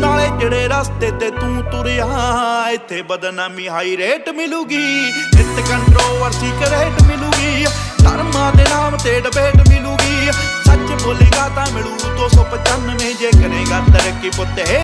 ਨਾਲੇ ਜਿਹੜੇ ਰਸਤੇ ਤੇ ਤੂੰ ਤੁਰਿਆ, ਇੱਥੇ ਬਦਨਾਮੀ ਹਾਈ ਰੇਟ ਮਿਲੂਗੀ। ਨਿਤ ਕੰਟਰੋਵਰਸੀ ਕਰੇਟ ਮਿਲੂਗੀ। ਧਰਮਾਂ ਦੇ ਨਾਮ ਤੇ ਡਿਬੇਟ ਮਿਲੂਗੀ। ਸੱਚ ਬੋਲੇਗਾ ਤਾਂ ਮਿਲੂ 295 ਜੇ ਕਰੇਗਾ ਤਰੱਕੀ ਪੁੱਤੇ।